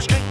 Street.